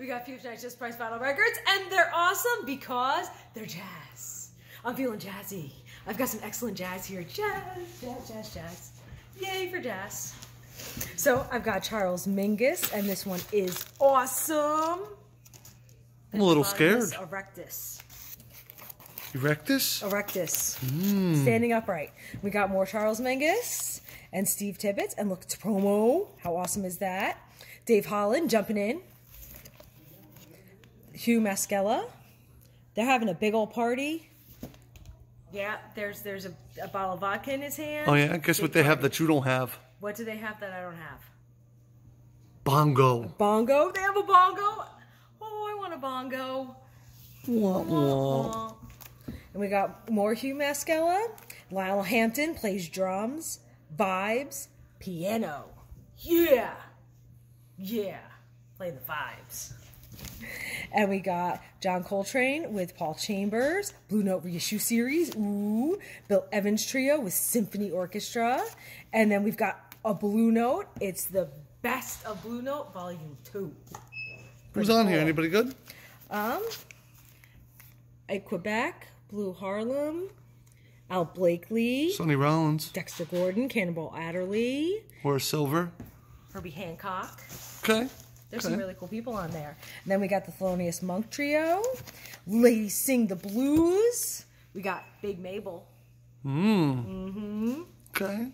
We got Future Nights Just Price Battle Records, and they're awesome because they're jazz. I'm feeling jazzy. I've got some excellent jazz here. Jazz, jazz, jazz, jazz. Yay for jazz. So I've got Charles Mingus, and this one is awesome. I'm a little scared. Erectus. Erectus? Erectus. Hmm. Standing upright. We got more Charles Mingus and Steve Tibbetts. And look, it's promo. How awesome is that? Dave Holland jumping in. Hugh Masekela. They're having a big old party. Yeah, there's there's a, a bottle of vodka in his hand. Oh yeah, I guess Big what they have that you don't have? What do they have that I don't have? Bongo. Bongo? They have a bongo? Oh, I want a bongo. Wah, wah. Aw. And we got more Hugh Masekela. Lionel Hampton plays drums, vibes, piano. Yeah. Yeah. Play the vibes. And we got John Coltrane with Paul Chambers, Blue Note reissue series, ooh, Bill Evans trio with Symphony Orchestra, and then we've got a Blue Note. It's the best of Blue Note, Volume Two. Who's on here? Anybody good? Um, at Quebec, Blue Harlem, Al Blakely, Sonny Rollins. Dexter Gordon, Cannonball Adderley, Horace Silver. Herbie Hancock. Okay. There's Okay. some really cool people on there. And then we got the Thelonious Monk Trio, Ladies Sing the Blues. We got Big Maybelle. Mm. Mm-hmm. Okay.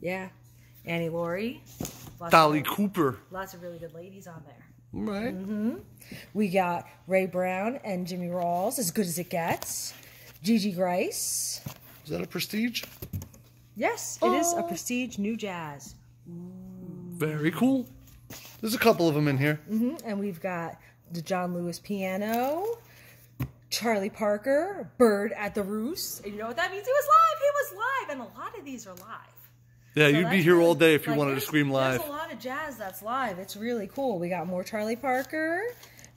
Yeah. Annie Laurie. Dolly Of, Cooper. lots of really good ladies on there. Right. Mm-hmm. We got Ray Brown and Jimmy Rowles, As Good as It Gets. Gigi Gryce. Is that a prestige? Yes, it is a Oh. prestige new jazz. Very cool. There's a couple of them in here. hmm And we've got the John Lewis piano, Charlie Parker, Bird at the Roost. And you know what that means? He was live. He was live. And a lot of these are live. Yeah, So you'd be here all day if you like, wanted to scream live. There's a lot of jazz that's live. It's really cool. We got more Charlie Parker,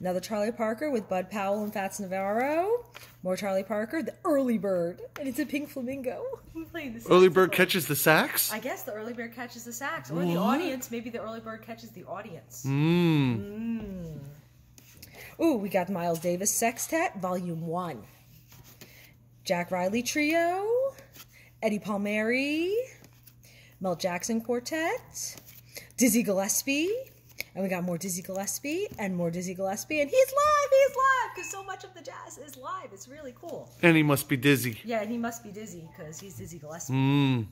another Charlie Parker with Bud Powell and Fats Navarro, more Charlie Parker, the Early Bird, and it's a pink flamingo. The Early bird catches the sax? I guess the early bird catches the sax, or the audience. Maybe the early bird catches the audience. Mmm. Ooh, we got Miles Davis Sextet, Volume 1. Jack Riley Trio, Eddie Palmieri, Mel Jackson Quartet, Dizzy Gillespie, and we got more Dizzy Gillespie and more Dizzy Gillespie, and he's live, he's live, because so much of the jazz is live. It's really cool. And he must be dizzy. Yeah, and he must be dizzy, because he's Dizzy Gillespie. Mmm.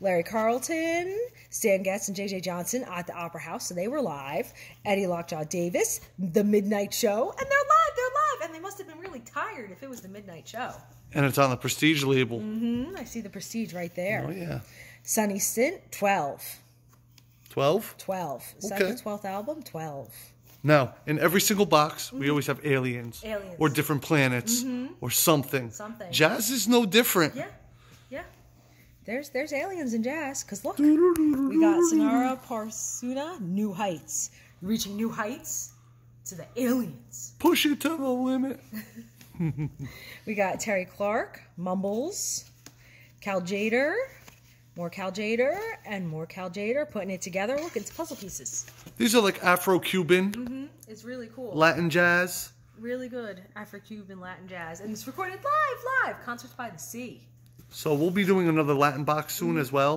Larry Carlton, Stan Getz, and JJ Johnson at the Opera House, so they were live. Eddie Lockjaw Davis, The Midnight Show, and they're live, they're live, and they must have been really tired if it was The Midnight Show. And it's on the prestige label. Mm-hmm. I see the prestige right there. Oh, yeah. Sonny Stitt, 12. 12? 12. Okay. Second 12th album, 12. Now, in every single box, we always have aliens. Mm-hmm. Aliens. Or different planets. Or something. Something. Jazz is no different. Yeah, yeah. There's there's aliens in jazz, because look, we got Sonara Parsuna, New Heights. Reaching new heights to the aliens. Push it to the limit. We got Terry Clark, Mumbles, Cal Tjader, more Cal Tjader, and more Cal Tjader, putting it together. Look, it's puzzle pieces. These are like Afro-Cuban, Mm -hmm. It's really cool. Latin jazz. really good Afro-Cuban Latin jazz. And it's recorded live, live. Concerts by the Sea. So we'll be doing another Latin box soon Mm-hmm. as well.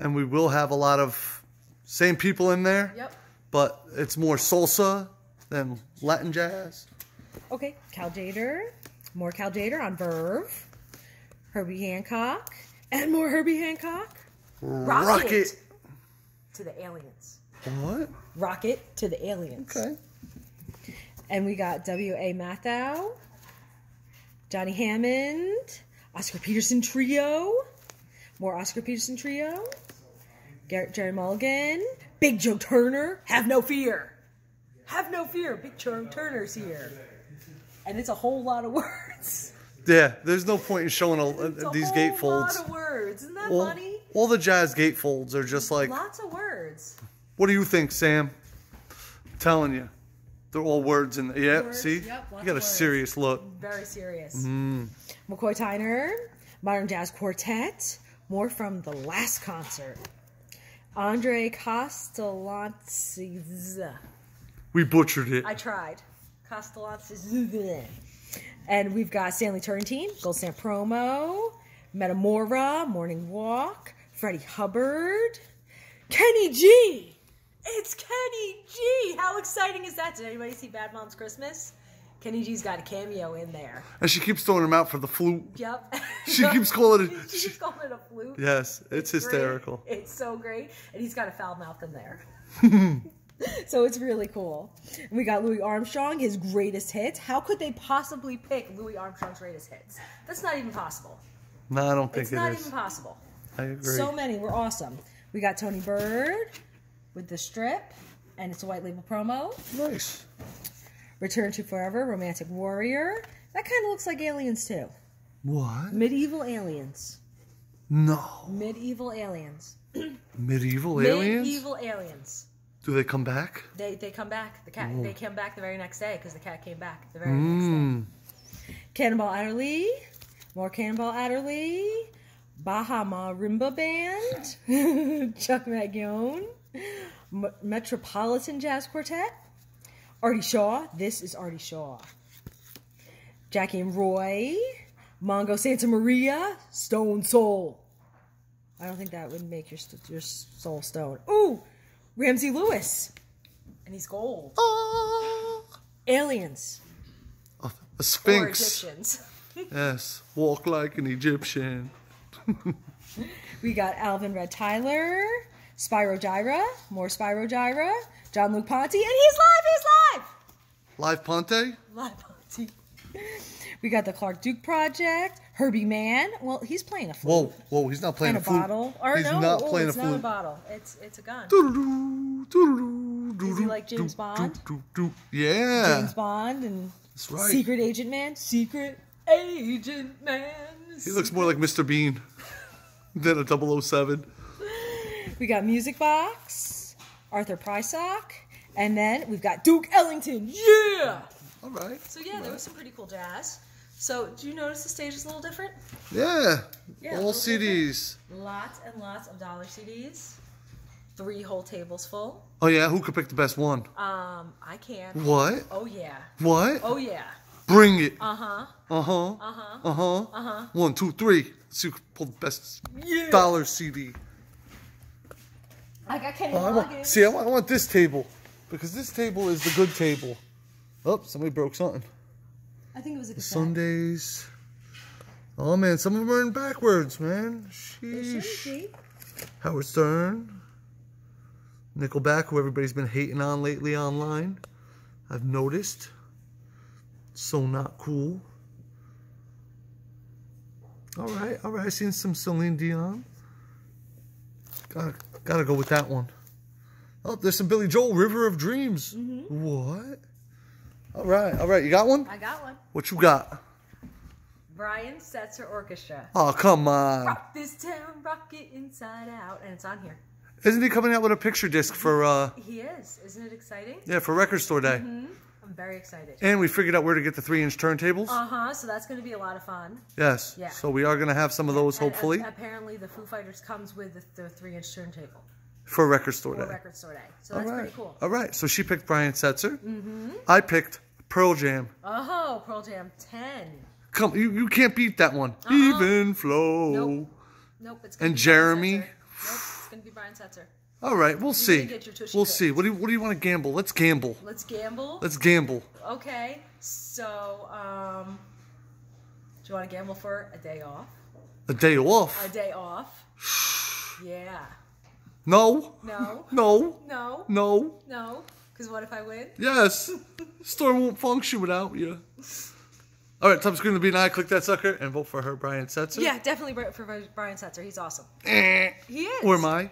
And we will have a lot of same people in there. Yep. But it's more salsa than Latin jazz. Okay, Cal Tjader, more Cal Tjader on Verve, Herbie Hancock, and more Herbie Hancock. Rocket. to the aliens. What? Rocket to the aliens. Okay. And we got W.A. Mathau, Johnny Hammond, Oscar Peterson Trio, more Oscar Peterson Trio, Garrett Gerry Mulligan, Big Joe Turner, Have No Fear. Have no fear, Big Joe Turner's here. And it's a whole lot of words. Yeah, there's no point in showing a, a these whole gatefolds. lot of words. Isn't that All, funny? all the jazz gatefolds are just like, Lots of words. what do you think, Sam? I'm telling you. They're all words in the, yeah, Words, see? yep, you got a serious look. Very serious. Mm. McCoy Tyner, Modern Jazz Quartet, more from the last concert. Andre Castellantes. We butchered it. I tried. Castellantis. And we've got Stanley Turrentine, Gold Stamp Promo, Metamora, Morning Walk, Freddie Hubbard, Kenny G. It's Kenny G. How exciting is that? Did anybody see Bad Moms Christmas? Kenny G's got a cameo in there. and she keeps throwing him out for the flute. Yep. She keeps calling it. she keeps calling it a flute. Yes, it's great. hysterical. It's so great. And he's got a foul mouth in there. so it's really cool. And we got Louis Armstrong, his greatest hits. How could they possibly pick Louis Armstrong's greatest hits? That's not even possible. No, I don't think It's it not is. even possible. I agree. So many were awesome. We got Tony Bird with the strip, and it's a white label promo. nice. Return to Forever, Romantic Warrior. That kind of looks like aliens too. What? Medieval aliens. No. Medieval aliens. Medieval aliens? Medieval aliens. Do they come back? They they come back. The cat they came back the very next day because the cat came back the very next day. Mm. Cannonball Adderley, more Cannonball Adderley, Bahama Rimba Band, Chuck Mangione, M- Metropolitan Jazz Quartet, Artie Shaw. This is Artie Shaw. Jackie and Roy, Mongo Santamaria, Stone Soul. I don't think that would make your st- your soul stone. Ooh, Ramsey Lewis, and he's gold. Ah. Oh. Aliens A or sphinx. Egyptians. Yes. Walk like an Egyptian. We got Alvin Red Tyler, Spyro Gyra, more Spyro Gyra, Jean-Luc Ponty, and he's live, he's live! Live Ponty? Live Ponty. We got the Clarke Duke Project, Herbie Mann. Well, he's playing a flute Whoa, whoa, he's not playing and a, flute. bottle. Or he's no, not oh, playing it's a not a bottle. It's it's a gun. Doo-doo-doo, doo-doo-doo, Is he like James Bond? Yeah. James Bond and That's right. Secret Agent Man. Secret Agent Man. He looks more like Mr. Bean than a 007. We got Music Box, Arthur Prysock, and then we've got Duke Ellington. Yeah! All right. So yeah, there was some pretty cool jazz. So do you notice the stage is a little different? Yeah. Yeah, All little different. CDs. Lots and lots of dollar CDs. Three whole tables full. Oh, yeah. Who could pick the best one? Um, I can. What? Oh yeah. What? Oh yeah. Bring it. Uh huh. Uh huh. Uh huh. Uh huh. Uh huh. One, two, three. Let's see who can pull the best Yeah. dollar CD. I got Kenny Oh, I want, see, I want, I want this table because this table is the good table. Oh, somebody broke something. I think it was a cassette. Sundays. Oh man, some of them are in backwards, man. Sheesh. Howard Stern, Nickelback, who everybody's been hating on lately online. I've noticed. So not cool. All right, all right. I seen some Celine Dion. Gotta, gotta go with that one. Oh, there's some Billy Joel, River of Dreams. Mm-hmm. What? All right, all right. You got one? I got one. What you got? Brian Setzer Orchestra. Oh, come on. Rock this town, rock it inside out, and it's on here. Isn't he coming out with a picture disc for uh He is. Isn't it exciting? yeah, for record store day? I'm very excited. And we figured out where to get the three inch turntables. Uh huh. So that's going to be a lot of fun. yes. yeah. So we are gonna have some of those And, hopefully uh, apparently, the Foo Fighters comes with the, the three-inch turntable for record store for day. Record Store Day. So All that's right. pretty cool. All right. So she picked Brian Setzer. Mm-hmm. I picked Pearl Jam. Oh, Pearl Jam 10. Come, you, you can't beat that one. Even flow. Nope. Nope. It's gonna And be Jeremy? Nope. It's going to be Brian Setzer. All right, we'll see. get your We'll goods. see. What do you What do you want to gamble? Let's gamble. Let's gamble. Let's gamble. Okay. So, um, do you want to gamble for a day off? A day off. A day off? yeah. No. No. No. No. No. No. Because what if I win? Yes. Store won't function without you. All right, top screen to be and I click that sucker and vote for her, Brian Setzer. Yeah, definitely Bri- for Brian Setzer. He's awesome. Eh. He is. Or my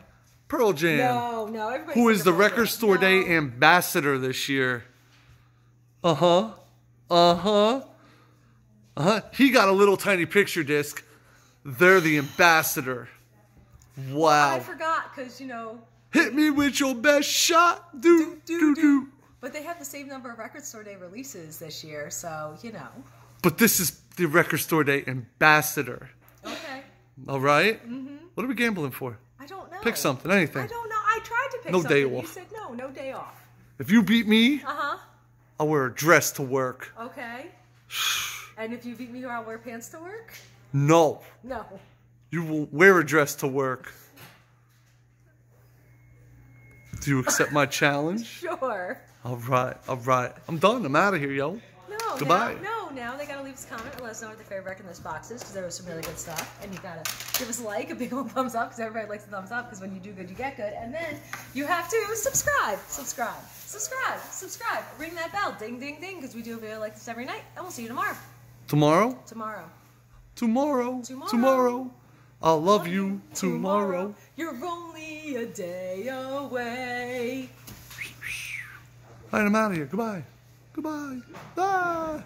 Pearl Jam. No, no. Everybody. Who is the Record Store Day ambassador this year? Uh huh. Uh huh. Uh huh. He got a little tiny picture disc. They're the ambassador. Wow. I forgot because you know. Hit me with your best shot. Do, do, do. do. But they have the same number of Record Store Day releases this year, so you know. But this is the Record Store Day ambassador. Okay. All right? Mhm. What are we gambling for? I don't know. Pick something, anything. I don't know. I tried to pick No something. day You off. said no, no day off. If you beat me, Uh huh. I'll wear a dress to work. Okay. And if you beat me I'll wear pants to work? No, No. you will wear a dress to work. Do you accept my challenge? Sure. All right, all right. I'm done. I'm out of here, yo. No, Goodbye. Now, no, now they gotta leave us a comment and let us know what their favorite in this box is because there was some really good stuff. And you gotta give us a like, a big old thumbs up because everybody likes a thumbs up because when you do good, you get good. And then you have to subscribe, subscribe, subscribe, subscribe. Ring that bell, ding, ding, ding, because we do a video like this every night. And we'll see you tomorrow. Tomorrow? Tomorrow. Tomorrow. Tomorrow. Tomorrow. I'll love you tomorrow. You're only a day away. All right, I'm out of here. Goodbye. Goodbye. Ah.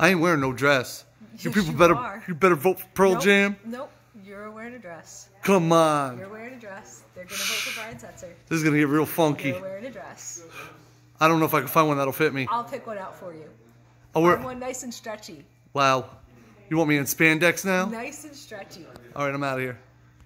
I ain't wearing no dress. You Yes, people you better are. you better vote for Pearl nope, Jam. Nope. You're wearing a dress. Come on. You're wearing a dress. They're gonna vote for Brian Setzer. This is gonna get real funky. You're wearing a dress. I don't know if I can find one that'll fit me. I'll pick one out for you. I'll wear. One nice and stretchy. Wow. You want me in spandex now? Nice and stretchy. All right, I'm out of here.